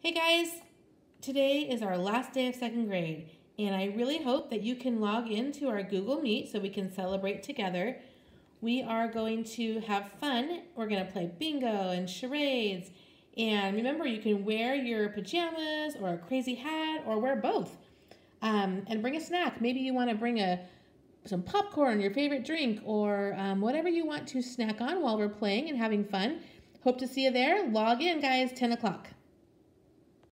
Hey guys, today is our last day of second grade, and I really hope that you can log into our Google Meet so we can celebrate together. We are going to have fun. We're going to play bingo and charades. And remember, you can wear your pajamas or a crazy hat or wear both. Um, and bring a snack. Maybe you want to bring a some popcorn, your favorite drink, or um, whatever you want to snack on while we're playing and having fun. Hope to see you there. Log in, guys, 10 o'clock.